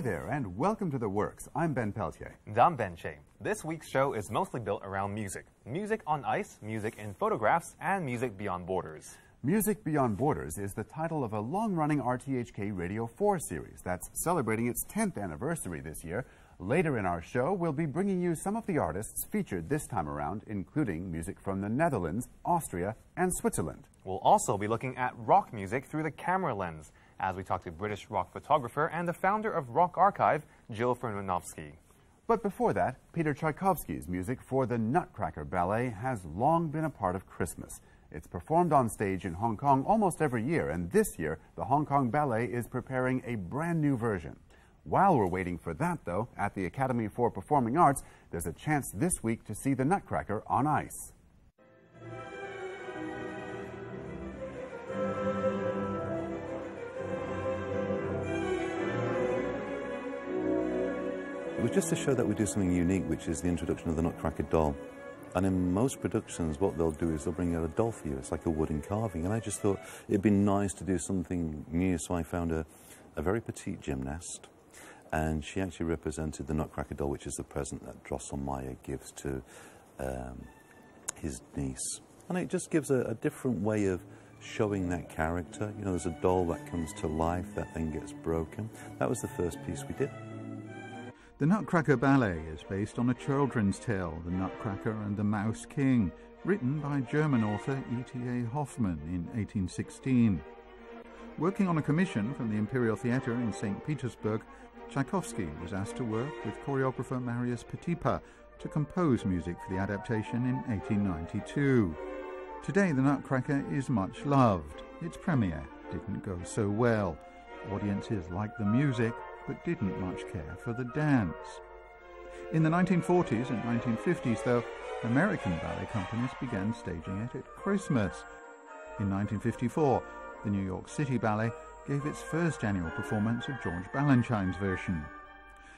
there, and welcome to The Works. I'm Ben Peltier. And I'm Ben Che. This week's show is mostly built around music. Music on ice, music in photographs, and music beyond borders. Music Beyond Borders is the title of a long-running RTHK Radio 4 series that's celebrating its 10th anniversary this year. Later in our show, we'll be bringing you some of the artists featured this time around, including music from the Netherlands, Austria, and Switzerland. We'll also be looking at rock music through the camera lens as we talk to British rock photographer and the founder of Rock Archive, Jill Furmanovsky. But before that, Peter Tchaikovsky's music for the Nutcracker Ballet has long been a part of Christmas. It's performed on stage in Hong Kong almost every year, and this year, the Hong Kong Ballet is preparing a brand new version. While we're waiting for that, though, at the Academy for Performing Arts, there's a chance this week to see the Nutcracker on ice. It was just to show that we do something unique, which is the introduction of the Nutcracker doll. And in most productions, what they'll do is they'll bring out a doll for you. It's like a wooden carving. And I just thought it'd be nice to do something new. So I found a, a very petite gymnast. And she actually represented the Nutcracker doll, which is the present that Drosselmeyer gives to um, his niece. And it just gives a, a different way of showing that character. You know, there's a doll that comes to life that then gets broken. That was the first piece we did. The Nutcracker Ballet is based on a children's tale, The Nutcracker and the Mouse King, written by German author E.T.A. Hoffmann in 1816. Working on a commission from the Imperial Theatre in St. Petersburg, Tchaikovsky was asked to work with choreographer Marius Petipa to compose music for the adaptation in 1892. Today, The Nutcracker is much loved. Its premiere didn't go so well. Audiences liked the music, but didn't much care for the dance. In the 1940s and 1950s, though, American ballet companies began staging it at Christmas. In 1954, the New York City Ballet gave its first annual performance of George Balanchine's version.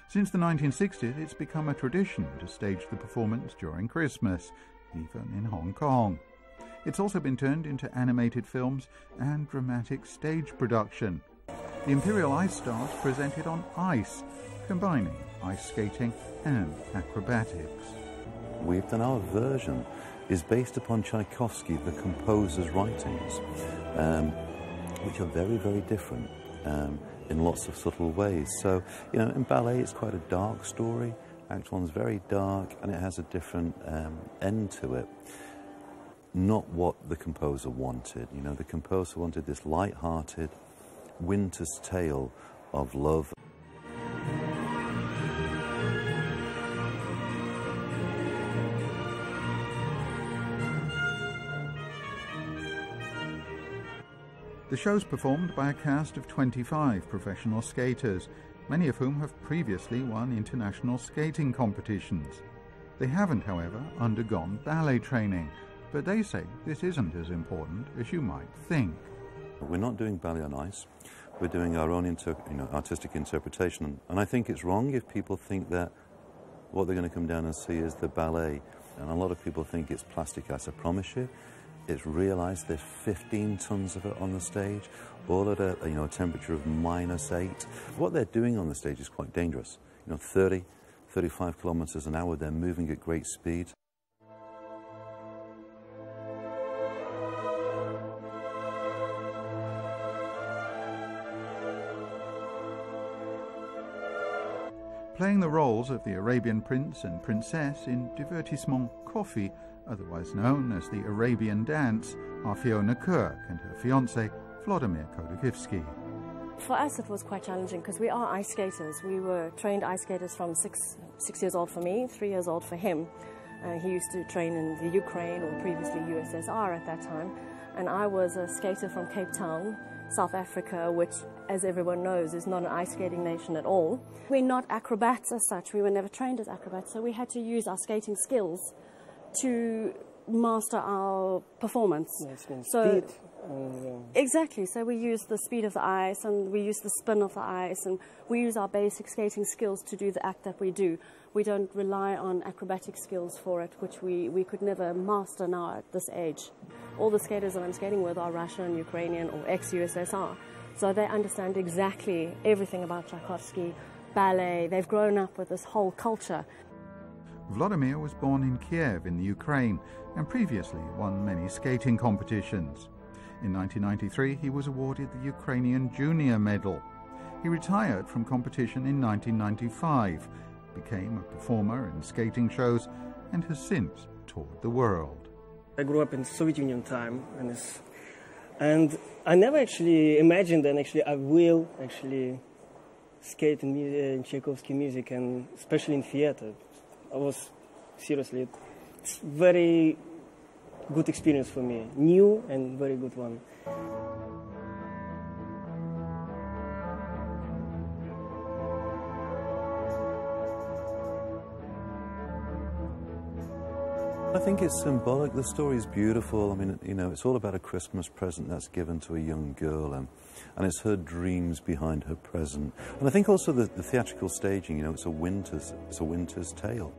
Since the 1960s, it's become a tradition to stage the performance during Christmas, even in Hong Kong. It's also been turned into animated films and dramatic stage production. The Imperial Ice Stars presented on ice, combining ice skating and acrobatics. We've done our version is based upon Tchaikovsky, the composer's writings, um, which are very, very different um, in lots of subtle ways. So, you know, in ballet, it's quite a dark story. Act One's very dark, and it has a different um, end to it. Not what the composer wanted. You know, the composer wanted this light-hearted, winter's tale of love. The show's performed by a cast of 25 professional skaters, many of whom have previously won international skating competitions. They haven't, however, undergone ballet training, but they say this isn't as important as you might think. We're not doing ballet on ice. We're doing our own inter, you know, artistic interpretation. And I think it's wrong if people think that what they're going to come down and see is the ballet. And a lot of people think it's plastic ice. I promise you, it's realized there's 15 tons of it on the stage, all at a, you know, a temperature of minus eight. What they're doing on the stage is quite dangerous. You know, 30, 35 kilometers an hour, they're moving at great speed. Playing the roles of the Arabian prince and princess in Divertissement Coffee, otherwise known as the Arabian Dance, are Fiona Kirk and her fiance, Vladimir Kodakivsky. For us, it was quite challenging because we are ice skaters. We were trained ice skaters from six, six years old for me, three years old for him. Uh, he used to train in the Ukraine or previously USSR at that time. And I was a skater from Cape Town, South Africa, which, as everyone knows, is not an ice skating nation at all. We're not acrobats as such. We were never trained as acrobats, so we had to use our skating skills to master our performance. Yes, so speed. Exactly. So we use the speed of the ice, and we use the spin of the ice, and we use our basic skating skills to do the act that we do. We don't rely on acrobatic skills for it, which we, we could never master now at this age. All the skaters that I'm skating with are Russian, Ukrainian, or ex-USSR. So they understand exactly everything about Tchaikovsky, ballet. They've grown up with this whole culture. Vladimir was born in Kiev in the Ukraine and previously won many skating competitions. In 1993, he was awarded the Ukrainian Junior Medal. He retired from competition in 1995, became a performer in skating shows, and has since toured the world. I grew up in Soviet Union time, and, and I never actually imagined that actually I will actually skate in, uh, in Tchaikovsky music, and especially in theater. I was seriously, it's very good experience for me, new and very good one. I think it's symbolic. The story is beautiful. I mean, you know, it's all about a Christmas present that's given to a young girl, and, and it's her dreams behind her present. And I think also the, the theatrical staging, you know, it's a winter's, it's a winter's tale.